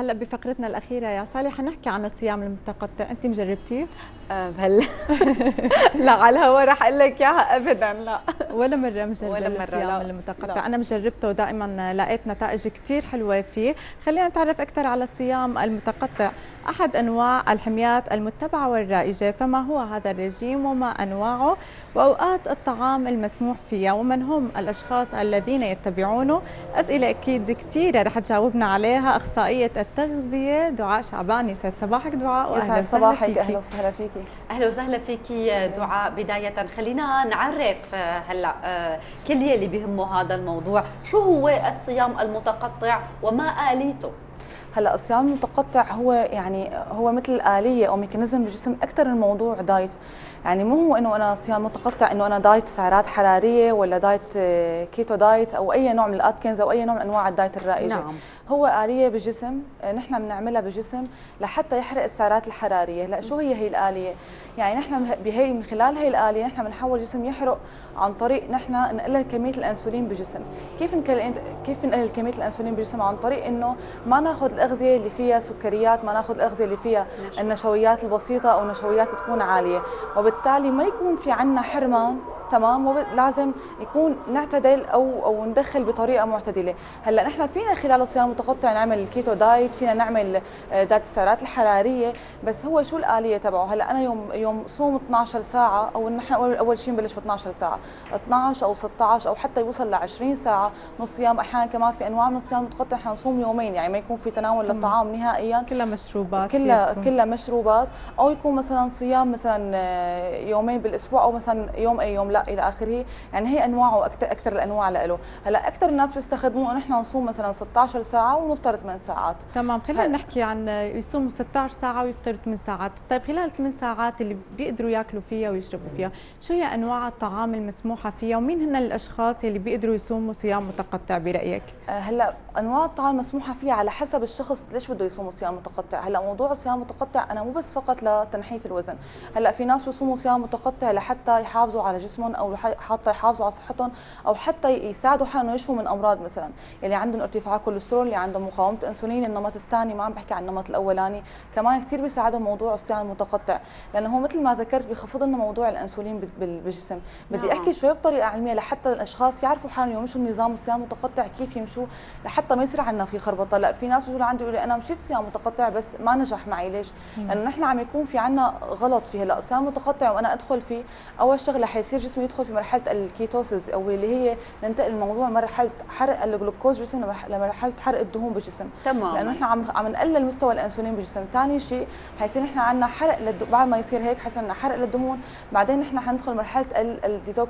هلا بفقرتنا الأخيرة يا سالي حنحكي عن الصيام المتقطع. أنت مجربتيه؟ هلا لا على الهوا رح أقول لك إياها. ابدا لا. ولا مرة مجربة ولا مرة الصيام لا. المتقطع. لا. أنا مجربته ودائما لقيت نتائج كثير حلوة فيه. خلينا نتعرف أكثر على الصيام المتقطع. أحد أنواع الحميات المتبعة والرائجة فما هو هذا الرجيم وما أنواعه؟ وأوقات الطعام المسموح فيها ومن هم الأشخاص الذين يتبعونه؟ أسئلة أكيد كثيره رح تجاوبنا عليها. أخصائية التغذيه دعاء شعباني. سعد صباحك دعاء واهلا يسعد صباحك فيكي. أهلا وسهلا فيكي. أهلا وسهلا فيكي دعاء بداية. خلينا نعرف آه، هلأ آه، كل يلي بيهمه هذا الموضوع. شو هو الصيام المتقطع وما آليته؟ هلا الصيام المتقطع هو يعني هو مثل آلية أو mechanism بالجسم أكثر من موضوع diet. يعني مو هو إنه أنا صيام متقطع إنه أنا diet سعرات حرارية ولا diet آه، keto diet أو أي نوع من الاتكنز أو أي نوع من أنواع ال diet الرائجة. نعم. هو آلية بالجسم آه، نحن بنعملها بالجسم لحتى يحرق السعرات الحرارية. لا شو هي هي الآلية؟ يعني نحن بهي من خلال هي الآلية نحن بنحول الجسم يحرق عن طريق نحن نقلل كمية الأنسولين بالجسم كيف نقلل كيف نقلل كمية الأنسولين بالجسم عن طريق إنه ما ناخذ الأغذية اللي فيها سكريات ما ناخذ الأغذية اللي فيها النشويات البسيطة أو نشويات تكون عالية. وبالتالي ما يكون في عنا حرمان تمام؟ وب- لازم يكون نعتدل أو أو ندخل بطريقة معتدلة. هلأ نحن فينا خلال الصيام المتقطع نعمل ال keto diet فينا نعمل آه، diet السعرات الحرارية. بس هو شو الآلية تبعه؟ هلأ أنا يوم يوم صوم 12 ساعة أو نحن اول شيء نبلش ب 12 ساعة. 12 أو 16 أو حتى يوصل ل 20 ساعة من الصيام. أحيانا كمان في أنواع من الصيام المتقطع منصوم يومين يعني ما يكون في تناول للطعام نهائيا. كلها مشروبات كلها. كلها مشروبات. أو يكون مثلا صيام مثلا آه، يومين بالأسبوع أو مثلا يوم أي يوم لا إلى آخره. يعني هي انواعه أكثر أكثر الأنواع له. هلأ أكثر الناس بيستخدموه نحن نصوم مثلا 16 ساعة ونفطر 8 ساعات. تمام. خلينا هلا- نحكي عن يصوموا 16 ساعة ويفطروا 8 ساعات، طيب خلال الثمان ساعات اللي بيقدروا ياكلوا فيها ويشربوا فيها، شو هي أنواع الطعام المسموحة فيها ومين هن الأشخاص اللي بيقدروا يصوموا صيام متقطع برأيك؟ آه، هلا أنواع الطعام مسموحة فيها على حسب الشخص ليش بده يصوم صيام متقطع. هلا موضوع الصيام المتقطع أنا مو بس فقط لتنحيف الوزن. هلا في ناس بيصوموا صيام متقطع لحتى يحافظوا على جسمهم أو لح- حتى يحافظوا على صحتهم أو حتى يساعدوا حالهم يشفوا من أمراض مثلا. اللي عندهم ارتفاع كوليسترول اللي عندهم مقاومة إنسولين النمط الثاني ما عم بحكي عن النمط الأولاني. كمان كثير بيساعدهم موضوع الصيام المتقطع. لأنه هو مثل ما ذكرت بيخفض لنا موضوع الإنسولين بال- بال- بالجسم. بدي نعم. احكي شوي بطريقة علمية لحتى الأشخاص يعرفوا حالهم يمشوا نظام الصيام المتقطع كيف يمشوا؟ لحتى ما يصير عندنا في خربطة. لا في ناس بيقولوا عندي يقولوا أنا مشيت صيام متقطع بس ما نجح معي. ليش؟ لأنه نحن عم يكون في عندنا غلط فيه هلا صيام متقطع وأنا أدخل فيه أول شغلة حيصير جسمي يدخل في مرحلة ال ketosis أو اللي هي ننتقل الموضوع مرحلة حرق الجلوكوز لمرح- لمرحلة حرق الدهون بالجسم تمام لأنه نحن عم عم نقلل مستوى الأنسولين بالجسم ثاني شيء حيصير نحن عندنا حرق للد... بعد ما يصير هيك حيصير عندنا حرق للدهون. بعدين نحن حندخل مرحلة ال-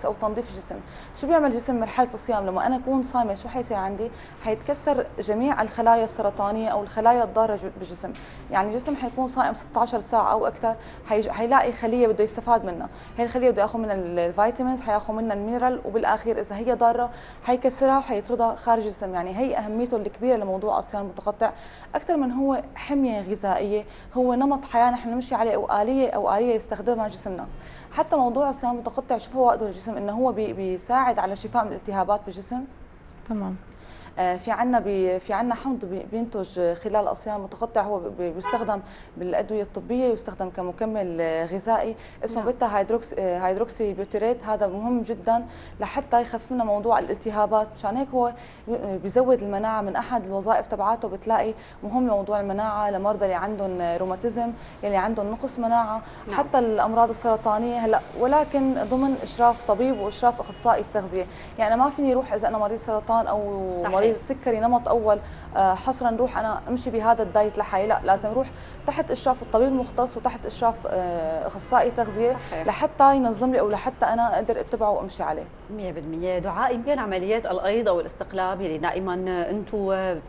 الديتوكس أو تنظيف الجسم شو بيعمل الجسم مرحلة الصيام؟ لما أنا أكون صايمة شو حيصير عندي؟ حيتكسر جميع الخلايا السرطانية أو الخلايا الضارة بالجسم يعني الجسم حيكون صائم 16 ساعة أو أكثر. حيلاقي خلية بده يستفاد منها. هي الخلية بده يأخذ منها ال- vitamins حيأخذ منها ال mineral وبالاخير إذا هي ضارة حيكسرها وحيطردها خارج الجسم. يعني هي أهميته الكبيرة لموضوع الصيام المتقطع. أكثر من هو حمية غذائية هو نمط حياة نحن نمشي عليه أو آلية أو آلية يستخدمها جسمنا. حتى موضوع الصيام المتقطع شو فوائده للجسم انه هو بي- بيساعد على شفاء من الالتهابات بالجسم؟ تمام. في عنا في عنا حمض بي- بينتج خلال الصيام المتقطع هو بي- بيستخدم بالأدوية الطبية ويستخدم كمكمل آه، غذائي اسمه نعم. beta hydrox آه، hydroxybutyrate هذا مهم جدا لحتى يخفف لنا موضوع الالتهابات مشان هيك هو بيزود المناعة من أحد الوظائف تبعاته بتلاقي مهم لموضوع المناعة لمرضى اللي عندهم روماتيزم اللي عندهم نقص مناعة نعم. حتى الأمراض السرطانية هلأ ولكن ضمن إشراف طبيب وإشراف أخصائي التغذية يعني ما فيني أروح إذا أنا مريض سرطان أو صحيح. مريض سكري نمط أول آه، حصرا روح أنا أمشي بهذا ال diet لحالي. لا لازم أروح تحت إشراف الطبيب المختص وتحت إشراف آه، أخصائي تغذية صحيح. لحتى ينظم لي أو لحتى أنا أقدر أتبعه وأمشي عليه. 100% دعاء يمكن عمليات الايض أو الاستقلاب اللي دائما أنتم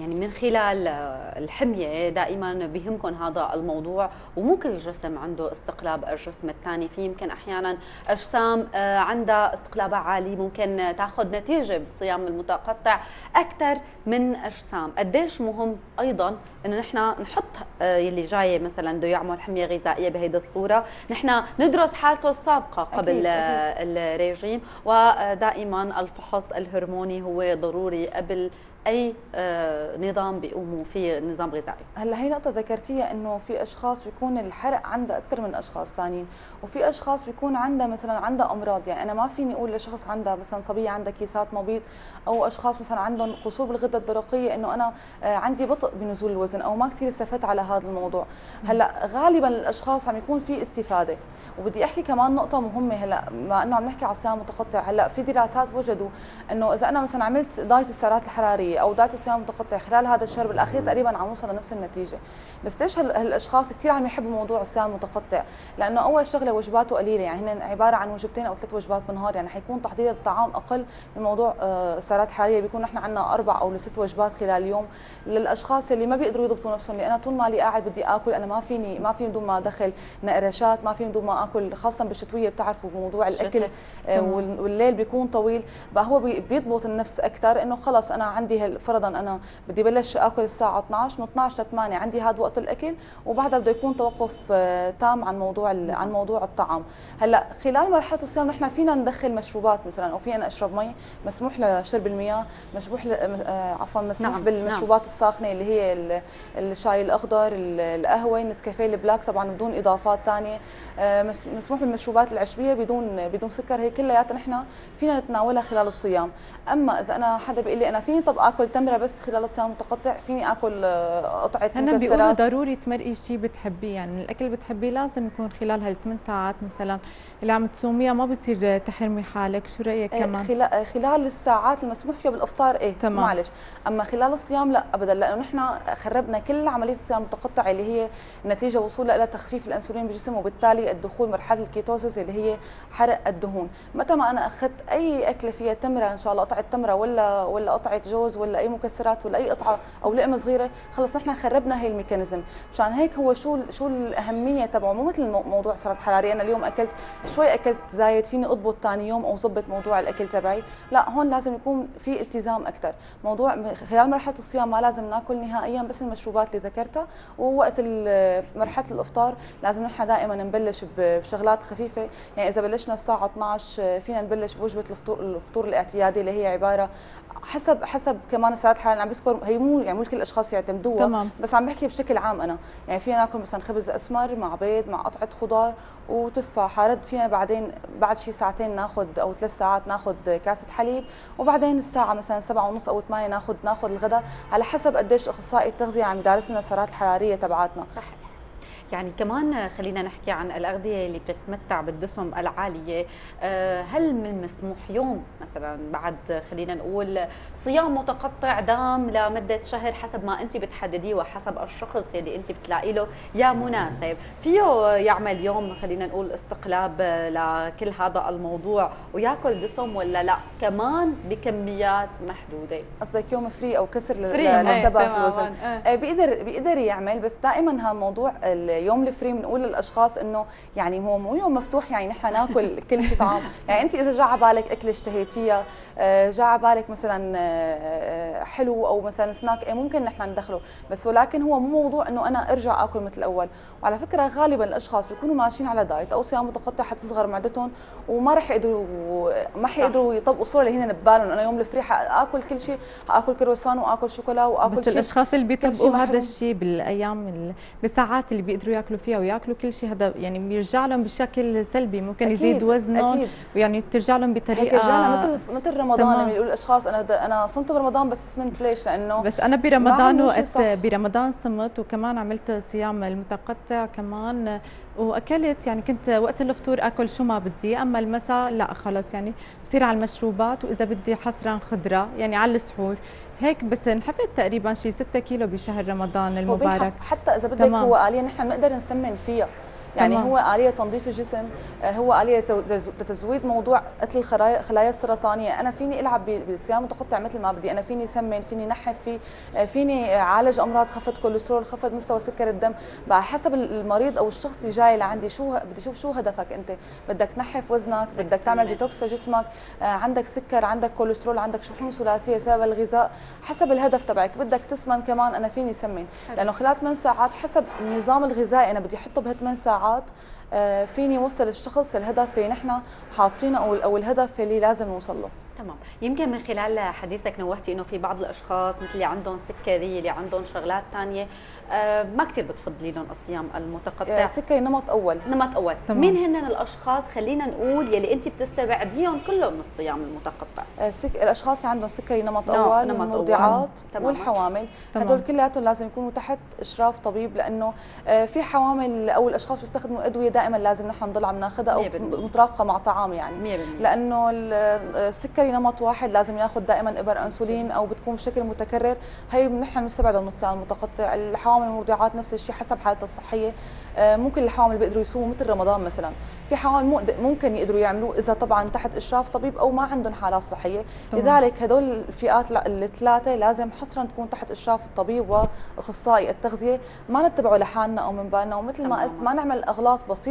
يعني من خلال الحمية دائما بيهمكم هذا الموضوع ومو كل جسم عنده استقلاب الجسم الثاني في يمكن أحيانا أجسام آه، عندها استقلابها عالي ممكن تأخذ نتيجة بالصيام المتقطع أكثر من أجسام قديش مهم أيضا إنه نحن نحط آه، يلي جاي مثلا بده يعمل حمية غذائية بهيدي الصورة نحن ندرس حالته السابقة قبل أكيد، آه، أكيد. الريجيم ودائما الفحص الهرموني هو ضروري قبل أي آه، نظام بيقوموا فيه نظام غذائي هلا هي نقطة ذكرتيها إنه في أشخاص بيكون الحرق عندها أكثر من أشخاص ثانيين، وفي أشخاص بيكون عندها مثلا عندها أمراض، يعني أنا ما فيني أقول لشخص عندها مثلا صبية عندها كيسات مبيض أو أشخاص مثلا عندهم قصور بالغدة الدرقية إنه أنا آه، عندي بطء بنزول الوزن أو ما كثير استفدت على هذا الموضوع، هلا غالبا الأشخاص عم يكون في استفادة، وبدي أحكي كمان نقطة مهمة هلا بما إنه عم نحكي على الصيام المتقطع، هلا في دراسات وجدوا إنه إذا أنا مثلا عملت دايت السعرات الحرارية أو دايت الصيام متقطع خلال هذا الشهر بالأخير تقريبا عم نوصل لنفس النتيجة. بس ليش هالأشخاص كثير عم يحبوا موضوع الصيام المتقطع لأنه أول شغلة وجباته قليلة يعني هن عبارة عن وجبتين أو ثلاث وجبات بالنهار يعني حيكون تحضير الطعام أقل من موضوع آه، السعرات الحرارية. بيكون نحن عندنا أربع أو لست وجبات خلال اليوم. للأشخاص اللي ما بيقدروا يضبطوا نفسهم اللي أنا طول ما لي قاعد بدي آكل أنا ما فيني ما فيني بدون ما دخل نقرشات ما فيني بدون ما آكل خاصه بالشتوية بتعرفوا موضوع الأكل آه، والليل بيكون طويل. بقى هو بيضبط النفس أكثر إنه خلص أنا عندي فرضا أنا بدي بلش آكل الساعة 12 من 12 ل 8 عندي هذا وقت الأكل وبعدها بده يكون توقف آه، تام عن موضوع عن موضوع الطعام هلأ خلال مرحلة الصيام نحن فينا ندخل مشروبات مثلا أو فينا اشرب مي مسموح لشرب المياه مسموح آه، عفوا مسموح نعم. بالمشروبات نعم. الساخنة اللي هي الشاي الأخضر القهوة النسكافيه البلاك طبعا بدون إضافات ثانية آه، مسموح بالمشروبات العشبيه بدون بدون سكر هي كلياتها نحن فينا نتناولها خلال الصيام أما إذا أنا حدا بيقول لي أنا فيني طب آكل تمرة بس خلال الصيام المتقطع فيني آكل آه، قطعة هن بيقولوا ضروري تمرقي شيء بتحبيه يعني الأكل بتحبيه لازم يكون خلال هالثمان ساعات مثلا اللي عم تصوميها ما بصير تحرمي حالك شو رأيك إيه، كمان؟ آه، خلال الساعات المسموح فيها بالإفطار إيه تمام. معلش. أما خلال الصيام لا ابدا لأنه نحن خربنا كل عملية الصيام المتقطع اللي هي نتيجة وصولها إلى تخفيف الإنسولين بالجسم وبالتالي الدخول مرحلة الكيتوزيس اللي هي حرق الدهون. متى ما أنا أخذت أي أكلة فيها تمرة إن شاء الله قطعة تمرة ولا ولا قطعة جوز ولا أي مكسرات ولا أي قطعة أو لقمة صغيرة خلص نحن خربنا هي الميكانيزم. مشان هيك هو شو شو الأهمية تبعه؟ مو مثل موضوع سعرات حراريه أنا اليوم أكلت شوي أكلت زايد فيني أضبط ثاني يوم أو ضبط موضوع الأكل تبعي. لا هون لازم يكون في التزام أكثر موضوع خلال مرحلة الصيام ما لازم ناكل نهائيا بس المشروبات اللي ذكرتها. ووقت مرحلة الإفطار لازم نحن دائما نبلش بشغلات خفيفة. يعني إذا بلشنا الساعة 12 فينا نبلش بوجبة الفطور الفطور الاعتيادي اللي هي عبارة حسب حسب كمان ساعات حالنا عم بذكر هي مو يعني مو كل الأشخاص يعتمدوها تمام. بس عم بحكي بشكل عام أنا. يعني فينا ناكل مثلا خبز أسمر مع بيض مع قطعة خضار وتفاح. رد فينا بعدين بعد شي ساعتين ناخذ أو ثلاث ساعات ناخذ كاسة حليب وبعدين الساعة مثلا سبعة ونص أو 8 ناخذ ناخذ الغداء على حسب قديش أخصائي التغذية عم يدرس لنا السعرات الحرارية تبعاتنا. صح. يعني كمان خلينا نحكي عن الأغذية اللي بتتمتع بالدسم العالية. آه، هل من المسموح يوم مثلا بعد خلينا نقول صيام متقطع دام لمدة شهر حسب ما أنت بتحدديه وحسب الشخص اللي أنت بتلاقي له يا مناسب؟ فيه يعمل يوم خلينا نقول استقلاب لكل هذا الموضوع وياكل دسم ولا لا؟ كمان بكميات محدودة. قصدك يوم free أو كسر لثبات الوزن. آه. بيقدر بيقدر يعمل بس دائما هذا الموضوع يوم ال free بنقول للأشخاص إنه يعني هو مو يوم مفتوح يعني نحن ناكل كل شيء طعام. يعني انت إذا جاء على بالك أكلة اشتهيتيها آه، جاء على بالك مثلا آه، آه، حلو أو مثلا سناك إيه ممكن نحن ندخله. بس ولكن هو مو موضوع إنه أنا أرجع آكل مثل الأول. وعلى فكرة غالبا الأشخاص بيكونوا ماشيين على diet أو صيام متقطع حتصغر معدتهم وما رح يقدروا ما حيقدروا يطبقوا الصورة اللي هن ببالهم. أنا يوم الفري حاكل كل شيء حاكل كروسان وآكل شوكولا وآكل بس شيء الأشخاص اللي بيطبقوا هذا الشيء بالأيام بالساعات اللي بيقدروا ياكلوا فيها وياكلوا كل شيء. هذا يعني بيرجع لهم بشكل سلبي. ممكن أكيد يزيد وزنهم ويعني ترجع لهم بطريقة رجعنا مثل مثل رمضان. لما يقول الأشخاص أنا أنا صمت برمضان بس سمنت ليش؟ لأنه بس أنا برمضان وقت برمضان صمت وكمان عملت صيام المتقطع كمان. وأكلت يعني كنت وقت الفطور آكل شو ما بدي. أما المساء لا خلص يعني بصير على المشروبات. وإذا بدي حصرا خضرة يعني على السحور. هيك بس انحفظ تقريبا شي 6 كيلو بشهر رمضان المبارك. حتى إذا بدك هو آلية نحن بنقدر نسمن فيها. يعني تمام. هو آلية تنظيف الجسم آه، هو آلية لتزويد موضوع قتل الخلايا السرطانية. أنا فيني ألعب بالصيام متقطع مثل ما بدي. أنا فيني سمن فيني نحف في آه، فيني عالج أمراض خفض كوليسترول خفض مستوى سكر الدم. بقى حسب المريض أو الشخص اللي جاي لعندي شو بدي أشوف شو هدفك أنت. بدك تنحف وزنك بدك تعمل ديتوكس لجسمك آه، عندك سكر عندك كوليسترول عندك شحوم ثلاثية سبب الغذاء. حسب الهدف تبعك. بدك تسمن كمان أنا فيني سمن. لأنه خلال 8 ساعات حسب النظام الغذائي أنا بدي أحطه بها 8 ساعات. آه، فيني وصل الشخص الهدف اللي نحن حاطينه أو الهدف اللي لازم نوصل له تمام يمكن من خلال حديثك نوهتي إنه في بعض الأشخاص مثل اللي عندهم سكري اللي عندهم شغلات ثانية آه، ما كثير بتفضلي لهم الصيام المتقطع آه، سكري نمط أول نمط أول تمام. مين هن الأشخاص خلينا نقول يلي انت بتستبعديهم كلهم من الصيام المتقطع آه، سك... الأشخاص اللي عندهم سكري نمط نعم، أول نمط أول. المرضعات تماما. والحوامل. هدول كلياتهم لازم يكونوا تحت إشراف طبيب لأنه آه، في حوامل أو الأشخاص بيستخدموا أدوية دائما لازم نحن نضل عم ناخذها أو 100%. مترافقه مع طعام يعني. 100% لأنه ال- السكري نمط واحد لازم ياخذ دائما إبر أنسولين أو بتكون بشكل متكرر. هي نحن بنستبعده من الصيام المتقطع. الحوامل المرضعات نفس الشيء حسب حالتها الصحية. آه، ممكن الحوامل بيقدروا يصوموا مثل رمضان مثلا. في حوامل ممكن يقدروا يعملوه إذا طبعا تحت إشراف طبيب أو ما عندهم حالات صحية. تمام. لذلك هدول الفئات لا- الثلاثة لازم حصرا تكون تحت إشراف الطبيب وأخصائي التغذية. ما نتبعه لحالنا أو من بالنا ومثل ما قلت. ما نعمل أغلاط بسيطة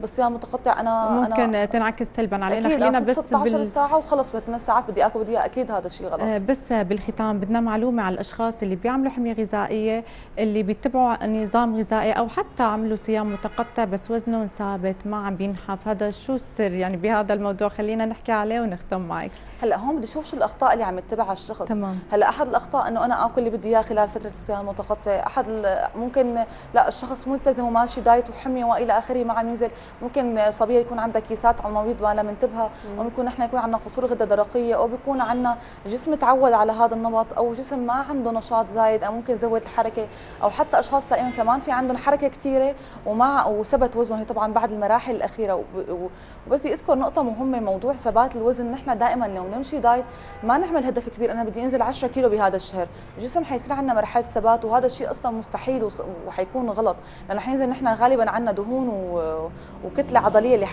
بالصيام المتقطع أنا أنا ممكن تنعكس سلبا علينا. أكيد خلينا بس 16 بال... ساعة وخلص بثمان ساعات بدي آكل بدي أكيد هذا الشيء غلط. آه، بس بالختام بدنا معلومة على الأشخاص اللي بيعملوا حمية غذائية اللي بيتبعوا نظام غذائي أو حتى عملوا صيام متقطع بس وزنهم ثابت ما عم بينحف. هذا شو السر يعني بهذا الموضوع؟ خلينا نحكي عليه ونختم معك. هلأ هون بدي أشوف شو الأخطاء اللي عم يتبعها الشخص. تمام. هلأ أحد الأخطاء إنه أنا آكل اللي بدي إياه خلال فترة الصيام المتقطع أحد ممكن لا الشخص ملتزم وماشي دايت وحمية وإلى آخره ينزل ممكن صبية يكون عندها كيسات على المبيض ما لم منتبهها أو بيكون نحن يكون عندنا قصور غدة درقية أو بيكون عندنا جسم تعود على هذا النمط أو جسم ما عنده نشاط زايد أو ممكن زود الحركة أو حتى أشخاص تلاقيهم كمان في عندهم حركة كثيره ومع وثبت وزنهم هي طبعا بعد المراحل الأخيرة وبس اذكر نقطة مهمة موضوع ثبات الوزن. نحن دائما لو نمشي دايت ما نعمل هدف كبير. أنا بدي أنزل 10 كيلو بهذا الشهر. الجسم حيصير عندنا مرحلة ثبات وهذا الشيء أصلا مستحيل وحيكون غلط. لأنه حينزل نحن غالبا عندنا دهون. وكتلة عضلية اللي.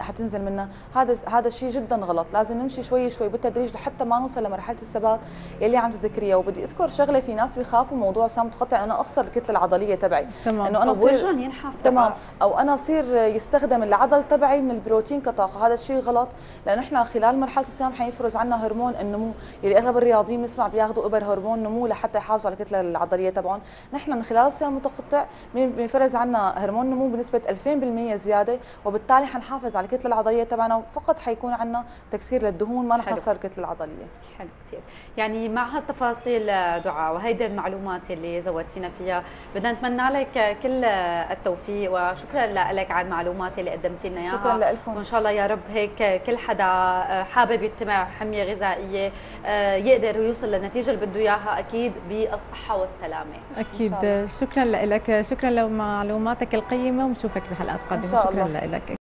حتنزل منها. هذا هذا الشيء جدا غلط. لازم نمشي شوي شوي بالتدريج لحتى ما نوصل لمرحلة الثبات يلي عم تذكريها. وبدي أذكر شغلة في ناس بيخافوا موضوع صيام متقطع أنا أخسر الكتلة العضلية تبعي. تمام. إنه أنا صير ينحف تمام. أو أنا أصير يستخدم العضل تبعي من البروتين كطاقة. هذا الشيء غلط. لأنه إحنا خلال مرحلة الصيام حيفرز عنا هرمون النمو. اللي أغلب الرياضيين بنسمع بياخذوا أبر هرمون نمو لحتى يحافظوا على الكتلة العضلية تبعهم. نحن من خلال الصيام المتقطع بينفرز عنا هرمون نمو بنسبة 2000% زيادة. وبالتالي حنحافظ على الكتله العضلية تبعنا وفقط حيكون عنا تكسير للدهون ما رح. نخسر الكتله العضلية. حلو كثير يعني مع هالتفاصيل آه، دعاء وهيدي المعلومات اللي زودتينا فيها بدنا نتمنى لك كل آه، التوفيق وشكرا لك على المعلومات اللي قدمتي لنا إياها. شكرا لكم. وإن شاء الله يا رب هيك كل حدا آه، حابب يتبع حمية غذائية يقدر يوصل للنتيجة اللي بده إياها أكيد بالصحة والسلامة. شاء شكرا لك شكرا لمعلوماتك القيمة ونشوفك بحلقات قادمة شاء شكرا. لك